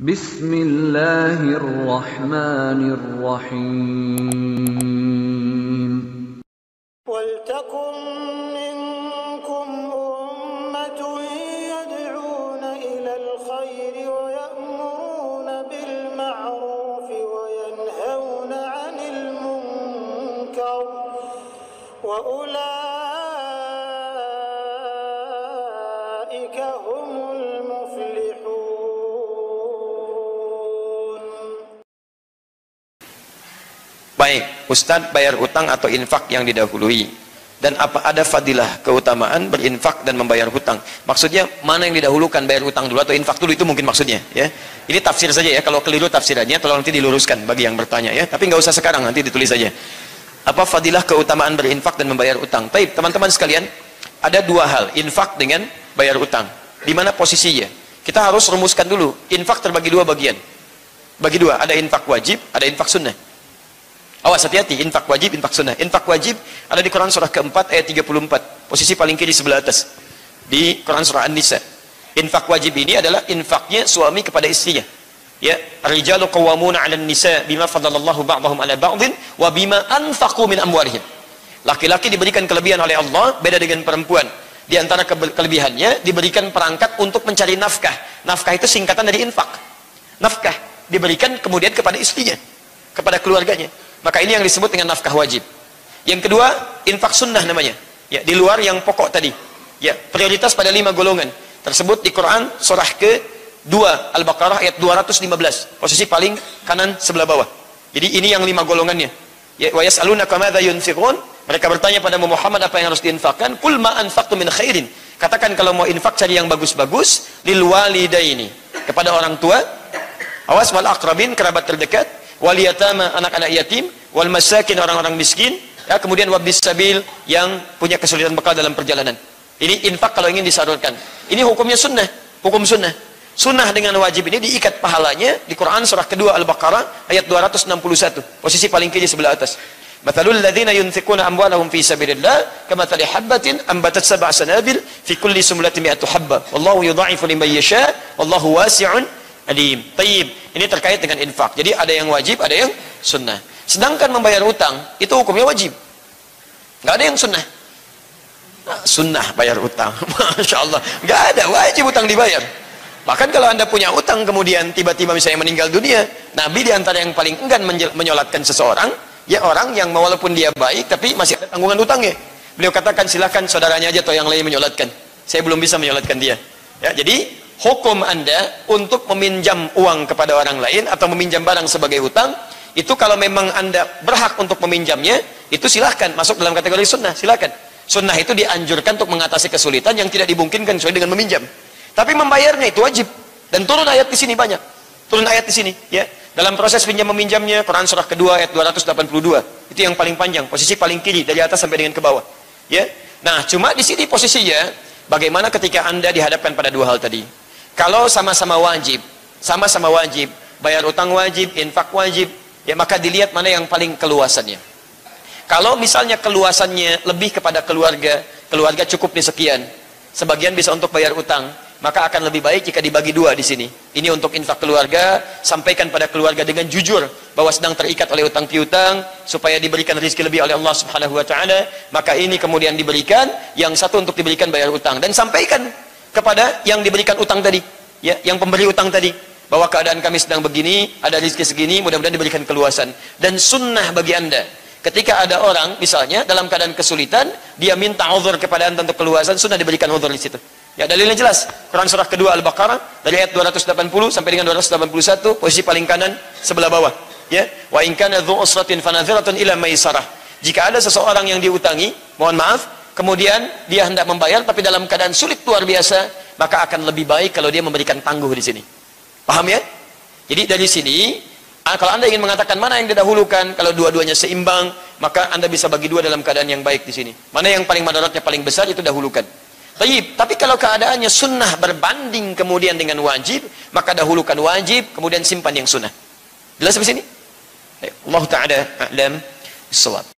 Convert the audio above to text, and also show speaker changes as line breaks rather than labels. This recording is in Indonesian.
بسم الله الرحمن الرحيم.
ولتكن منكم أمة يدعون إلى الخير ويأمرون بالمعروف وينهون عن المنكر وأولئك
Baik, Ustadz bayar utang atau infak yang didahului. Dan apa ada fadilah keutamaan berinfak dan membayar hutang. Maksudnya mana yang didahulukan bayar hutang dulu atau infak dulu itu mungkin maksudnya ya. Ini tafsir saja ya. Kalau keliru tafsirannya tolong nanti diluruskan bagi yang bertanya ya. Tapi nggak usah sekarang nanti ditulis saja. Apa fadilah keutamaan berinfak dan membayar utang? Baik, teman-teman sekalian, ada dua hal, infak dengan bayar utang. Di mana posisinya? Kita harus rumuskan dulu. Infak terbagi dua bagian. Bagi dua, ada infak wajib, ada infak sunnah. Awas hati-hati, infak wajib, infak sunnah. Infak wajib ada di Quran surah keempat ayat 34. Posisi paling kiri sebelah atas. Di Quran surah An-Nisa. Infak wajib ini adalah infaknya suami kepada istrinya. Ya, rijalu qawwamuna 'alan nisa bima faddalallahu ba'dahum 'ala ba'dhin wa bima anfaqu min amwalihim. Laki-laki diberikan kelebihan oleh Allah beda dengan perempuan. Di antara kelebihannya diberikan perangkat untuk mencari nafkah. Nafkah itu singkatan dari infak. Nafkah diberikan kemudian kepada istrinya, kepada keluarganya. Maka ini yang disebut dengan nafkah wajib. Yang kedua, infak sunnah namanya. Ya, di luar yang pokok tadi. Ya, prioritas pada lima golongan. Tersebut di Quran surah ke-2 Al-Baqarah ayat 215. Posisi paling kanan sebelah bawah. Jadi ini yang lima golongannya. Ya, wa yas'alunaka madza yunfiqun? Mereka bertanya pada Muhammad apa yang harus diinfakkan? Kul ma anfaqtu min khairin. Katakan kalau mau infak cari yang bagus-bagus lil walidaini. Kepada orang tua, awas wal aqrabin kerabat terdekat, wal yatama anak-anak yatim, wal masakin orang-orang miskin, ya kemudian wabis sabil yang punya kesulitan bekal dalam perjalanan. Ini infak kalau ingin disalurkan. Ini hukumnya sunnah, hukum sunnah. Sunnah dengan wajib ini diikat pahalanya di Quran surah kedua Al-Baqarah ayat 261. Posisi paling kiri sebelah atas. Mathalul ladzina yunfikuna amwalahum fi sabilillah kamathali habbatin ambatat sab'a sanabil fi kulli sumlatin mi'atu habba. Wallahu yudha'ifu liman yasha. Wallahu wasi'un alim. Tayyib. Ini terkait dengan infak. Jadi ada yang wajib, ada yang sunnah. Sedangkan membayar utang itu hukumnya wajib. Enggak ada yang sunnah. Nah, sunnah bayar utang. Masya Allah. Enggak ada, wajib utang dibayar. Bahkan kalau anda punya utang kemudian tiba-tiba misalnya meninggal dunia, Nabi di antara yang paling enggan menyolatkan seseorang, ya orang yang walaupun dia baik tapi masih ada tanggungan utangnya. Beliau katakan silahkan saudaranya aja atau yang lain menyolatkan. Saya belum bisa menyolatkan dia. Ya, jadi hukum anda untuk meminjam uang kepada orang lain atau meminjam barang sebagai utang, itu kalau memang anda berhak untuk meminjamnya, itu silahkan masuk dalam kategori sunnah, silahkan. Sunnah itu dianjurkan untuk mengatasi kesulitan yang tidak dimungkinkan sesuai dengan meminjam. Tapi membayarnya itu wajib. Dan turun ayat di sini banyak. Turun ayat di sini, ya. Dalam proses pinjam meminjamnya, Quran surah kedua ayat 282. Itu yang paling panjang, posisi paling kiri dari atas sampai dengan ke bawah. Ya. Nah, cuma di sini posisinya bagaimana ketika Anda dihadapkan pada dua hal tadi. Kalau sama-sama wajib, sama-sama wajib, bayar utang wajib, infak wajib, ya maka dilihat mana yang paling keluasannya. Kalau misalnya keluasannya lebih kepada keluarga, keluarga cukup di sekian, sebagian bisa untuk bayar utang, maka akan lebih baik jika dibagi dua di sini. Ini untuk infak keluarga, sampaikan pada keluarga dengan jujur bahwa sedang terikat oleh utang piutang supaya diberikan rezeki lebih oleh Allah Subhanahu wa taala, maka ini kemudian diberikan, yang satu untuk diberikan bayar utang dan sampaikan kepada yang diberikan utang tadi, ya, yang pemberi utang tadi bahwa keadaan kami sedang begini, ada rezeki segini, mudah-mudahan diberikan keluasan dan sunnah bagi Anda Ketika ada orang misalnya dalam keadaan kesulitan, dia minta uzur kepada anda untuk keluasan, sudah diberikan uzur di situ. Ya dalilnya jelas. Quran surah kedua Al-Baqarah dari ayat 280 sampai dengan 281, posisi paling kanan sebelah bawah. Ya, wa in kana dzu usratin fanadhiratun ila maisarah. Jika ada seseorang yang diutangi, mohon maaf, kemudian dia hendak membayar tapi dalam keadaan sulit luar biasa, maka akan lebih baik kalau dia memberikan tangguh di sini. Paham ya? Jadi dari sini Ah, kalau anda ingin mengatakan mana yang didahulukan, kalau dua-duanya seimbang, maka anda bisa bagi dua dalam keadaan yang baik di sini. Mana yang paling madaratnya paling besar itu dahulukan. Tayyib. Tapi kalau keadaannya sunnah berbanding kemudian dengan wajib, maka dahulukan wajib, kemudian simpan yang sunnah. Jelas sampai sini? Allah Ta'ala a'lam. Salat.